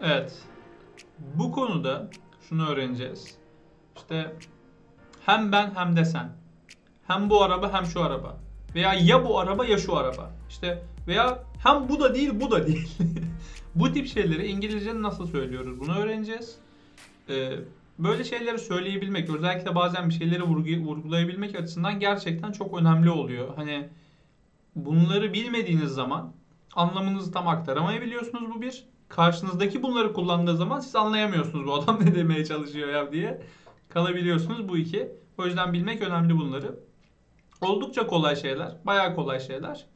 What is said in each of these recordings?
Evet. Bu konuda şunu öğreneceğiz. İşte hem ben hem de sen. Hem bu araba hem şu araba. Veya ya bu araba ya şu araba. İşte veya hem bu da değil bu da değil. bu tip şeyleri İngilizce'de nasıl söylüyoruz bunu öğreneceğiz. Ee, böyle şeyleri söyleyebilmek özellikle bazen bir şeyleri vurgu- vurgulayabilmek açısından gerçekten çok önemli oluyor. Hani bunları bilmediğiniz zaman anlamınızı tam aktaramayabiliyorsunuz bu bir. Karşınızdaki bunları kullandığı zaman siz anlayamıyorsunuz bu adam ne demeye çalışıyor ya diye kalabiliyorsunuz bu iki. O yüzden bilmek önemli bunları. Oldukça kolay şeyler, bayağı kolay şeyler.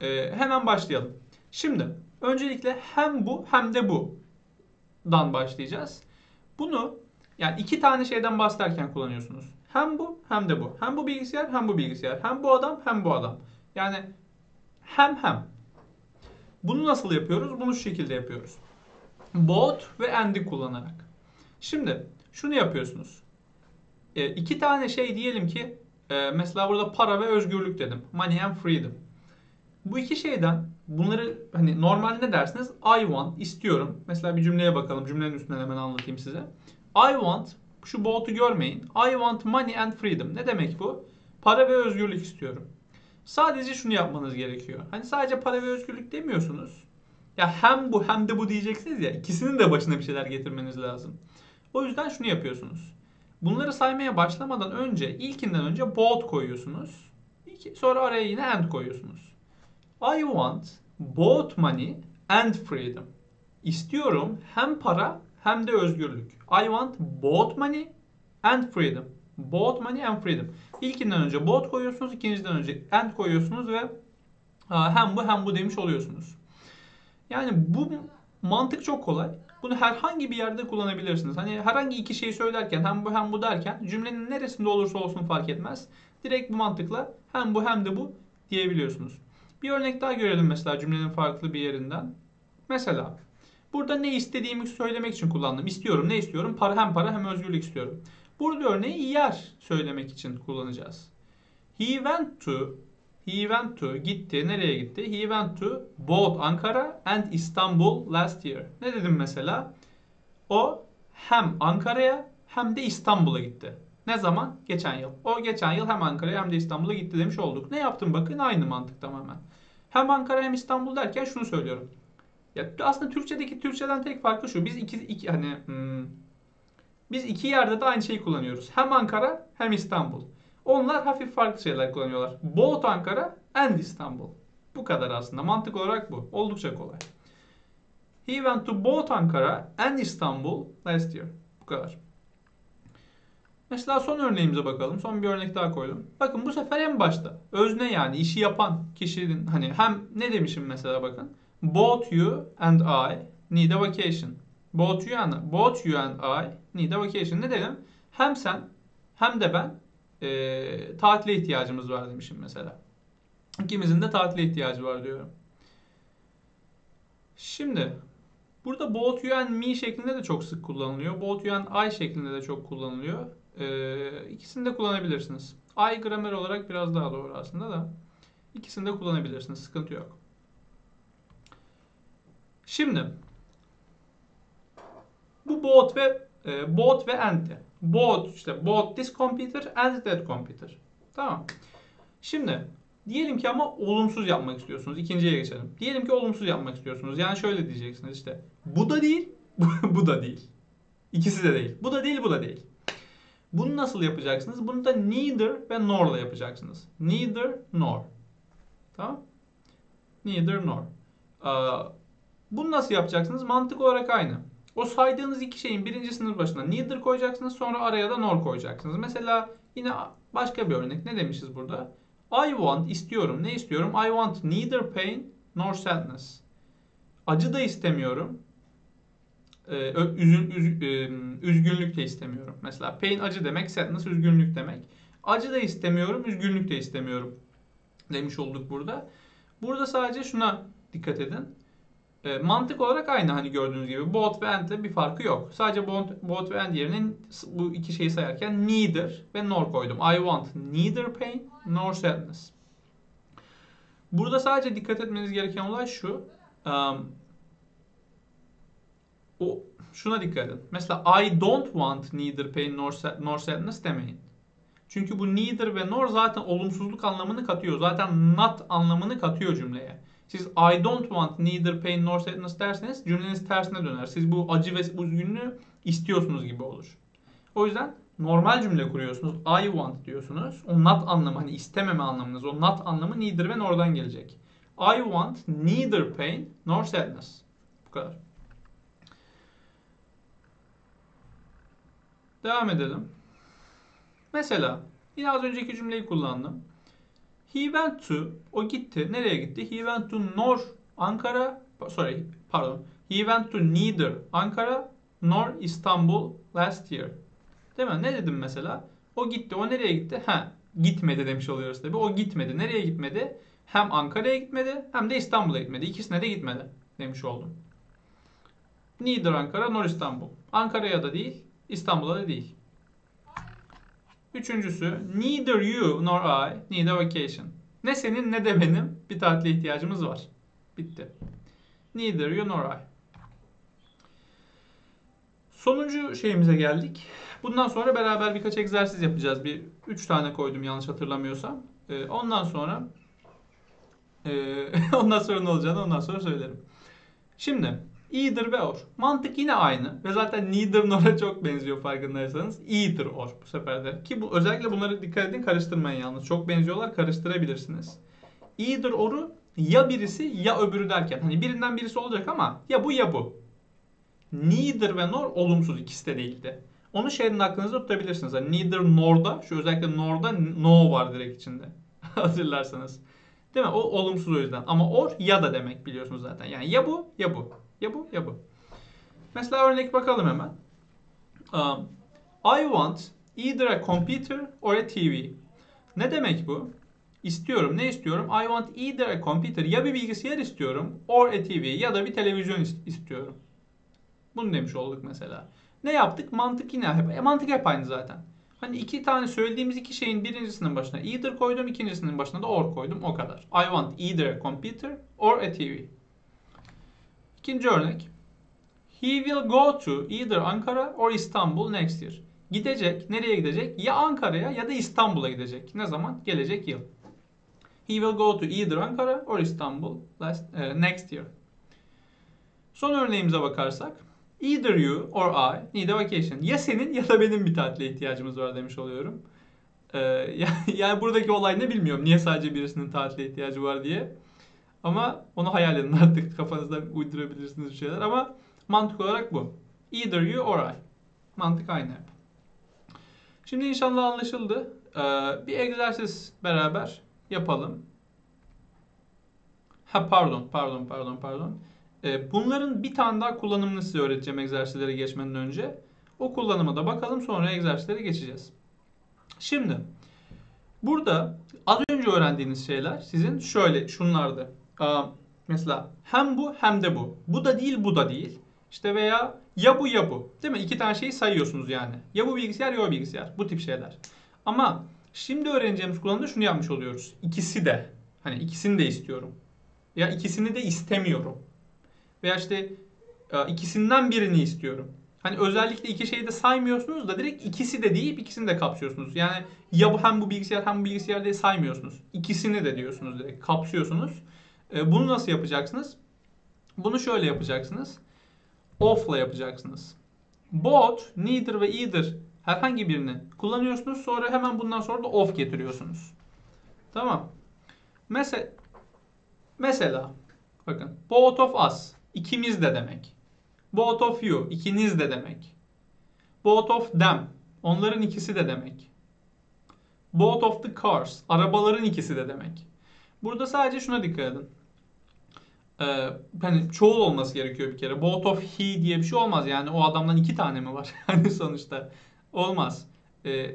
Ee, hemen başlayalım. Şimdi öncelikle hem bu hem de bu dan başlayacağız. Bunu yani iki tane şeyden bahsederken kullanıyorsunuz. Hem bu hem de bu. Hem bu bilgisayar hem bu bilgisayar. Hem bu adam hem bu adam. Yani hem hem. Bunu nasıl yapıyoruz? Bunu şu şekilde yapıyoruz. Both ve and'i kullanarak. Şimdi şunu yapıyorsunuz. E, iki tane şey diyelim ki e, mesela burada para ve özgürlük dedim. Money and freedom. Bu iki şeyden bunları hani normal ne dersiniz? I want, istiyorum. Mesela bir cümleye bakalım. Cümlenin üstünden hemen anlatayım size. I want, şu both'u görmeyin. I want money and freedom. Ne demek bu? Para ve özgürlük istiyorum. Sadece şunu yapmanız gerekiyor. Hani sadece para ve özgürlük demiyorsunuz. Ya hem bu hem de bu diyeceksiniz ya. ikisinin de başına bir şeyler getirmeniz lazım. O yüzden şunu yapıyorsunuz. Bunları saymaya başlamadan önce, ilkinden önce both koyuyorsunuz. Sonra araya yine and koyuyorsunuz. I want both money and freedom. İstiyorum hem para hem de özgürlük. I want both money and freedom. Both money and freedom. İlkinden önce both koyuyorsunuz, ikinciden önce and koyuyorsunuz ve hem bu hem bu demiş oluyorsunuz. Yani bu mantık çok kolay. Bunu herhangi bir yerde kullanabilirsiniz. Hani herhangi iki şeyi söylerken hem bu hem bu derken cümlenin neresinde olursa olsun fark etmez. Direkt bu mantıkla hem bu hem de bu diyebiliyorsunuz. Bir örnek daha görelim mesela cümlenin farklı bir yerinden. Mesela burada ne istediğimi söylemek için kullandım. İstiyorum ne istiyorum? Para hem para hem özgürlük istiyorum. Burada örneği yer söylemek için kullanacağız. He went to He went to gitti. Nereye gitti? He went to both Ankara and Istanbul last year. Ne dedim mesela? O hem Ankara'ya hem de İstanbul'a gitti. Ne zaman? Geçen yıl. O geçen yıl hem Ankara'ya hem de İstanbul'a gitti demiş olduk. Ne yaptım bakın? Aynı mantık tamamen. Hem Ankara hem İstanbul derken şunu söylüyorum. Ya aslında Türkçedeki Türkçeden tek farkı şu. Biz iki, iki hani hmm, biz iki yerde de aynı şeyi kullanıyoruz. Hem Ankara hem İstanbul. Onlar hafif farklı şeyler kullanıyorlar. Both Ankara and İstanbul. Bu kadar aslında. Mantık olarak bu. Oldukça kolay. He went to both Ankara and İstanbul last year. Bu kadar. Mesela son örneğimize bakalım. Son bir örnek daha koydum. Bakın bu sefer en başta. Özne yani işi yapan kişinin hani hem ne demişim mesela bakın. Both you and I need a vacation. Both you and, both you and I need a vacation. Ne dedim? Hem sen hem de ben e, tatile ihtiyacımız var demişim mesela. İkimizin de tatile ihtiyacı var diyorum. Şimdi burada both you and me şeklinde de çok sık kullanılıyor. Both you and I şeklinde de çok kullanılıyor. E, ikisini de kullanabilirsiniz. I gramer olarak biraz daha doğru aslında da. İkisini de kullanabilirsiniz. Sıkıntı yok. Şimdi bu both ve e, both ve and'ti. Both işte both this computer and that computer. Tamam. Şimdi diyelim ki ama olumsuz yapmak istiyorsunuz. İkinciye geçelim. Diyelim ki olumsuz yapmak istiyorsunuz. Yani şöyle diyeceksiniz işte. Bu da değil, bu da değil. İkisi de değil. Bu da değil, bu da değil. Bunu nasıl yapacaksınız? Bunu da neither ve nor'la yapacaksınız. Neither nor. Tamam? Neither nor. Ee, bunu nasıl yapacaksınız? Mantık olarak aynı. O saydığınız iki şeyin birincisinin başına neither koyacaksınız sonra araya da nor koyacaksınız. Mesela yine başka bir örnek. Ne demişiz burada? I want istiyorum. Ne istiyorum? I want neither pain nor sadness. Acı da istemiyorum. Ee, üzün, üz, üzgünlük de istemiyorum. Mesela pain acı demek, sadness üzgünlük demek. Acı da istemiyorum, üzgünlük de istemiyorum demiş olduk burada. Burada sadece şuna dikkat edin. E, mantık olarak aynı hani gördüğünüz gibi. Both ve and'le bir farkı yok. Sadece both, both ve and yerine bu iki şeyi sayarken neither ve nor koydum. I want neither pain nor sadness. Burada sadece dikkat etmeniz gereken olay şu. Um, o şuna dikkat edin. Mesela I don't want neither pain nor, nor sadness demeyin. Çünkü bu neither ve nor zaten olumsuzluk anlamını katıyor. Zaten not anlamını katıyor cümleye. Siz I don't want neither pain nor sadness derseniz cümleniz tersine döner. Siz bu acı ve üzgünlüğü istiyorsunuz gibi olur. O yüzden normal cümle kuruyorsunuz. I want diyorsunuz. O not anlamı hani istememe anlamınız. O not anlamı neither ve nor'dan gelecek. I want neither pain nor sadness. Bu kadar. Devam edelim. Mesela yine az önceki cümleyi kullandım. He went to, o gitti. Nereye gitti? He went to Nor Ankara, sorry, pardon. He went to neither Ankara nor Istanbul last year. Değil mi? Ne dedim mesela? O gitti. O nereye gitti? Ha, gitmedi demiş oluyoruz tabii. O gitmedi. Nereye gitmedi? Hem Ankara'ya gitmedi hem de İstanbul'a gitmedi. İkisine de gitmedi demiş oldum. Neither Ankara nor İstanbul. Ankara'ya da değil, İstanbul'a da değil. Üçüncüsü neither you nor I need a vacation. Ne senin ne de benim bir tatile ihtiyacımız var. Bitti. Neither you nor I. Sonuncu şeyimize geldik. Bundan sonra beraber birkaç egzersiz yapacağız. Bir üç tane koydum yanlış hatırlamıyorsam. Ee, ondan sonra e, ondan sonra ne olacağını ondan sonra söylerim. Şimdi either ve or. Mantık yine aynı ve zaten neither nor'a çok benziyor farkındaysanız. Either or bu sefer de. Ki bu özellikle bunları dikkat edin karıştırmayın yalnız. Çok benziyorlar karıştırabilirsiniz. Either or'u ya birisi ya öbürü derken hani birinden birisi olacak ama ya bu ya bu. Neither ve nor olumsuz ikisi de değildi. Onu şeyin aklınızda tutabilirsiniz. Yani neither nor'da şu özellikle nor'da no var direkt içinde. Hatırlarsanız. Değil mi? O olumsuz o yüzden. Ama or ya da demek biliyorsunuz zaten. Yani ya bu ya bu. Ya bu ya bu. Mesela örnek bakalım hemen. Um, I want either a computer or a TV. Ne demek bu? İstiyorum. Ne istiyorum? I want either a computer ya bir bilgisayar istiyorum or a TV ya da bir televizyon istiyorum. Bunu demiş olduk mesela. Ne yaptık? Mantık yine hep. E, mantık hep aynı zaten. Hani iki tane söylediğimiz iki şeyin birincisinin başına either koydum, ikincisinin başına da or koydum. O kadar. I want either a computer or a TV. İkinci örnek. He will go to either Ankara or Istanbul next year. Gidecek. Nereye gidecek? Ya Ankara'ya ya da İstanbul'a gidecek. Ne zaman? Gelecek yıl. He will go to either Ankara or Istanbul last, uh, next year. Son örneğimize bakarsak. Either you or I need a vacation. Ya senin ya da benim bir tatile ihtiyacımız var demiş oluyorum. Ee, yani buradaki olay ne bilmiyorum. Niye sadece birisinin tatile ihtiyacı var diye. Ama onu hayal edin artık. Kafanızda uydurabilirsiniz bir şeyler. Ama mantık olarak bu. Either you or I. Mantık aynı hep. Şimdi inşallah anlaşıldı. Ee, bir egzersiz beraber yapalım. Ha pardon, pardon, pardon, pardon. Ee, bunların bir tane daha kullanımını size öğreteceğim egzersizlere geçmeden önce. O kullanıma da bakalım sonra egzersizlere geçeceğiz. Şimdi burada az önce öğrendiğiniz şeyler sizin şöyle şunlardı. Mesela hem bu hem de bu. Bu da değil bu da değil. İşte veya ya bu ya bu. Değil mi? İki tane şeyi sayıyorsunuz yani. Ya bu bilgisayar ya o bilgisayar. Bu tip şeyler. Ama şimdi öğreneceğimiz kullanımda şunu yapmış oluyoruz. İkisi de. Hani ikisini de istiyorum. Ya ikisini de istemiyorum. Veya işte e, ikisinden birini istiyorum. Hani özellikle iki şeyi de saymıyorsunuz da direkt ikisi de deyip ikisini de kapsıyorsunuz. Yani ya bu hem bu bilgisayar hem bu bilgisayar diye saymıyorsunuz. İkisini de diyorsunuz direkt kapsıyorsunuz. E, bunu nasıl yapacaksınız? Bunu şöyle yapacaksınız. Off'la yapacaksınız. Both, neither ve either herhangi birini kullanıyorsunuz. Sonra hemen bundan sonra da off getiriyorsunuz. Tamam. Mesela mesela bakın both of us ikimiz de demek. Both of you ikiniz de demek. Both of them onların ikisi de demek. Both of the cars arabaların ikisi de demek. Burada sadece şuna dikkat edin. Ee, hani çoğul olması gerekiyor bir kere. Both of he diye bir şey olmaz. Yani o adamdan iki tane mi var? hani sonuçta olmaz. Ee,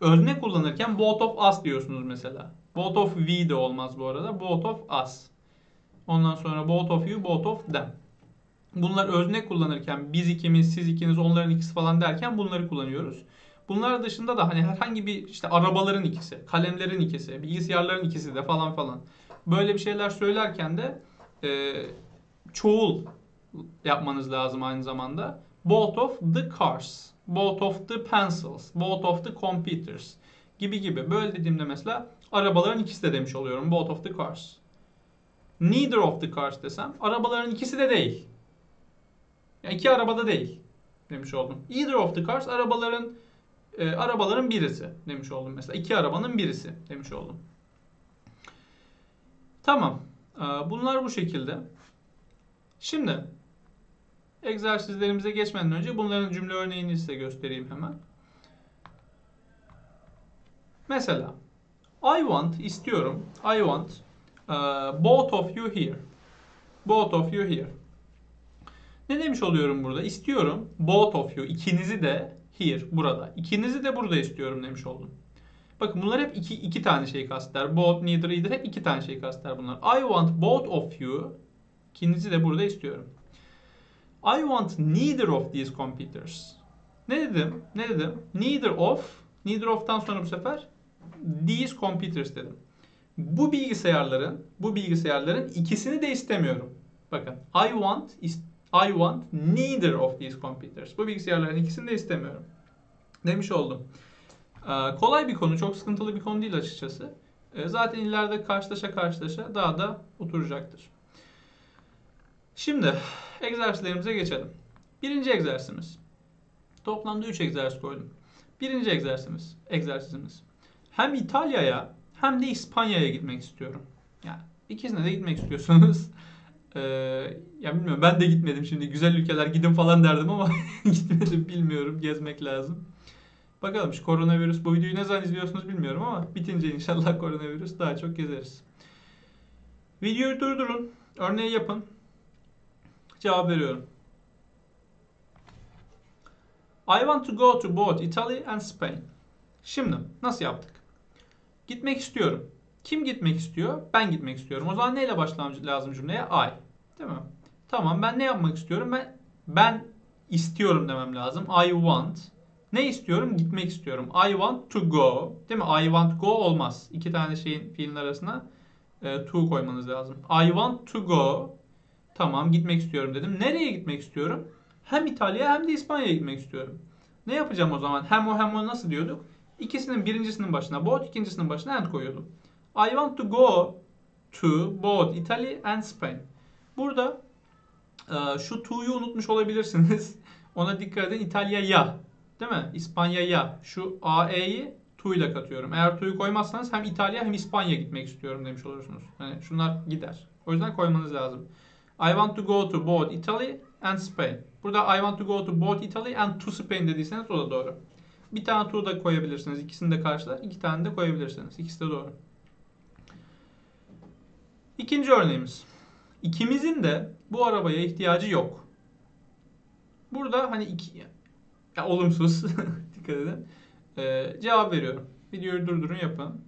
özne kullanırken both of us diyorsunuz mesela. Both of we de olmaz bu arada. Both of us. Ondan sonra both of you, both of them. Bunlar özne kullanırken biz ikimiz, siz ikiniz, onların ikisi falan derken bunları kullanıyoruz. Bunlar dışında da hani herhangi bir işte arabaların ikisi, kalemlerin ikisi, bilgisayarların ikisi de falan falan. Böyle bir şeyler söylerken de e, çoğul yapmanız lazım aynı zamanda. Both of the cars, both of the pencils, both of the computers gibi gibi. Böyle dediğimde mesela arabaların ikisi de demiş oluyorum. Both of the cars. Neither of the cars desem arabaların ikisi de değil. Yani iki arabada değil demiş oldum. Either of the cars arabaların e, arabaların birisi demiş oldum mesela. iki arabanın birisi demiş oldum. Tamam. E, bunlar bu şekilde. Şimdi egzersizlerimize geçmeden önce bunların cümle örneğini size göstereyim hemen. Mesela I want istiyorum. I want uh, both of you here. Both of you here. Ne demiş oluyorum burada? İstiyorum both of you ikinizi de here burada. İkinizi de burada istiyorum demiş oldum. Bakın bunlar hep iki, iki tane şey kasteder. Both, neither, either hep iki tane şey kasteder bunlar. I want both of you. İkinizi de burada istiyorum. I want neither of these computers. Ne dedim? Ne dedim? Neither of. Neither of'tan sonra bu sefer these computers dedim. Bu bilgisayarların, bu bilgisayarların ikisini de istemiyorum. Bakın I want I want neither of these computers. Bu bilgisayarların ikisini de istemiyorum. Demiş oldum. Ee, kolay bir konu, çok sıkıntılı bir konu değil açıkçası. Ee, zaten ileride karşılaşa karşılaşa daha da oturacaktır. Şimdi egzersizlerimize geçelim. Birinci egzersizimiz. Toplamda 3 egzersiz koydum. Birinci egzersizimiz, egzersizimiz. Hem İtalya'ya hem de İspanya'ya gitmek istiyorum. Yani ikisine de gitmek istiyorsunuz. Ee, ya bilmiyorum ben de gitmedim şimdi. Güzel ülkeler gidin falan derdim ama gitmedim bilmiyorum. Gezmek lazım. Bakalım şu koronavirüs bu videoyu ne zaman izliyorsunuz bilmiyorum ama bitince inşallah koronavirüs daha çok gezeriz. Videoyu durdurun. Örneği yapın. Cevap veriyorum. I want to go to both Italy and Spain. Şimdi nasıl yaptık? Gitmek istiyorum. Kim gitmek istiyor? Ben gitmek istiyorum. O zaman neyle başlamam lazım cümleye? I. Değil mi? Tamam ben ne yapmak istiyorum? Ben ben istiyorum demem lazım. I want. Ne istiyorum? Gitmek istiyorum. I want to go. Değil mi? I want go olmaz. İki tane şeyin fiilin arasına e, to koymanız lazım. I want to go. Tamam gitmek istiyorum dedim. Nereye gitmek istiyorum? Hem İtalya'ya hem de İspanya'ya gitmek istiyorum. Ne yapacağım o zaman? Hem o hem o nasıl diyorduk? İkisinin birincisinin başına both, ikincisinin başına and koyuyordum. I want to go to both Italy and Spain. Burada e, şu to'yu unutmuş olabilirsiniz. Ona dikkat edin. İtalya'ya. Değil mi? İspanya'ya. Şu AE'yi to ile katıyorum. Eğer to'yu koymazsanız hem İtalya hem İspanya gitmek istiyorum demiş olursunuz. Yani şunlar gider. O yüzden koymanız lazım. I want to go to both Italy and Spain. Burada I want to go to both Italy and to Spain dediyseniz o da doğru. Bir tane to da koyabilirsiniz. İkisini de karşılar. İki tane de koyabilirsiniz. İkisi de doğru. İkinci örneğimiz. İkimizin de bu arabaya ihtiyacı yok. Burada hani iki ya olumsuz dikkat edin. Ee, cevap veriyorum. Videoyu durdurun yapın.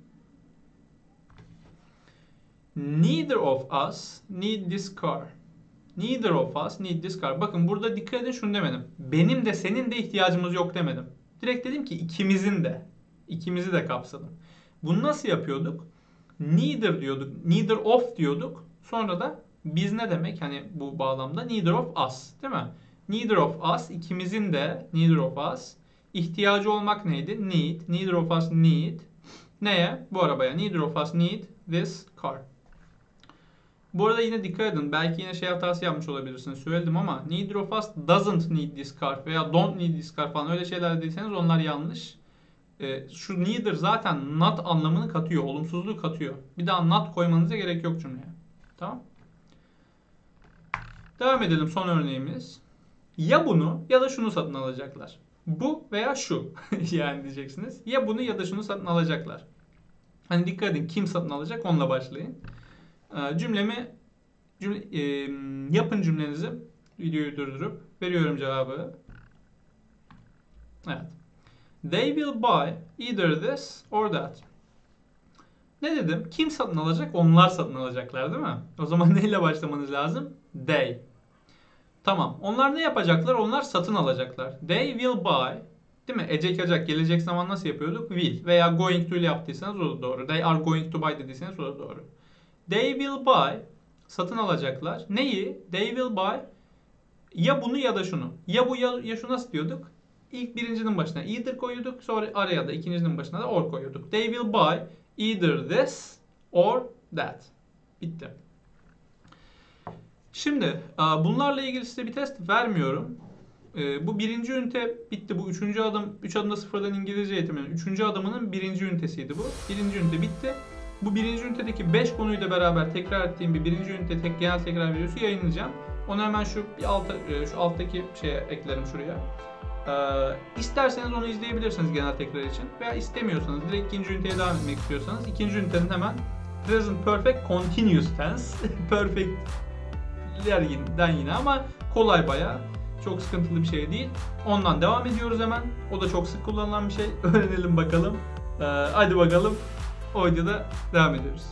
Neither of us need this car. Neither of us need this car. Bakın burada dikkat edin şunu demedim. Benim de senin de ihtiyacımız yok demedim. Direkt dedim ki ikimizin de. İkimizi de kapsadım. Bunu nasıl yapıyorduk? Neither diyorduk. Neither of diyorduk. Sonra da biz ne demek? Hani bu bağlamda neither of us değil mi? Neither of us ikimizin de neither of us ihtiyacı olmak neydi? Need. Neither of us need. Neye? Bu arabaya. Neither of us need this car. Bu arada yine dikkat edin. Belki yine şey hatası yapmış olabilirsiniz. Söyledim ama neither of us doesn't need this car veya don't need this car falan öyle şeyler dediyseniz onlar yanlış. Ee, şu neither zaten not anlamını katıyor. Olumsuzluğu katıyor. Bir daha not koymanıza gerek yok cümleye. Tamam. Devam edelim son örneğimiz. Ya bunu ya da şunu satın alacaklar. Bu veya şu yani diyeceksiniz. Ya bunu ya da şunu satın alacaklar. Hani dikkat edin kim satın alacak onunla başlayın. Ee, cümlemi cümle, e, yapın cümlenizi videoyu durdurup veriyorum cevabı. Evet. They will buy either this or that. Ne dedim? Kim satın alacak? Onlar satın alacaklar değil mi? O zaman neyle başlamanız lazım? They. Tamam. Onlar ne yapacaklar? Onlar satın alacaklar. They will buy. Değil mi? Ecek acak gelecek zaman nasıl yapıyorduk? Will. Veya going to ile yaptıysanız o da doğru. They are going to buy dediyseniz o da doğru. They will buy. Satın alacaklar. Neyi? They will buy Ya bunu ya da şunu. Ya bu ya, ya şu nasıl diyorduk? İlk birincinin başına either koyuyorduk. Sonra araya da ikincinin başına da or koyuyorduk. They will buy either this or that. Bitti. Şimdi e, bunlarla ilgili size bir test vermiyorum. E, Bu birinci ünite bitti. Bu üçüncü adım, üç adımda sıfırdan İngilizce eğitiminin üçüncü adımının birinci ünitesiydi bu. Birinci ünite bitti. Bu birinci ünitedeki 5 konuyu da beraber tekrar ettiğim bir birinci ünite tek genel tekrar videosu yayınlayacağım. Onu hemen şu bir alta, e, şu alttaki şeye eklerim şuraya. Ee, isterseniz onu izleyebilirsiniz genel tekrar için veya istemiyorsanız direkt ikinci üniteye devam etmek istiyorsanız ikinci ünitenin hemen present perfect continuous tense perfect lerden yine ama kolay bayağı çok sıkıntılı bir şey değil. Ondan devam ediyoruz hemen. O da çok sık kullanılan bir şey. Öğrenelim bakalım. Ee, hadi bakalım. O videoda devam ediyoruz.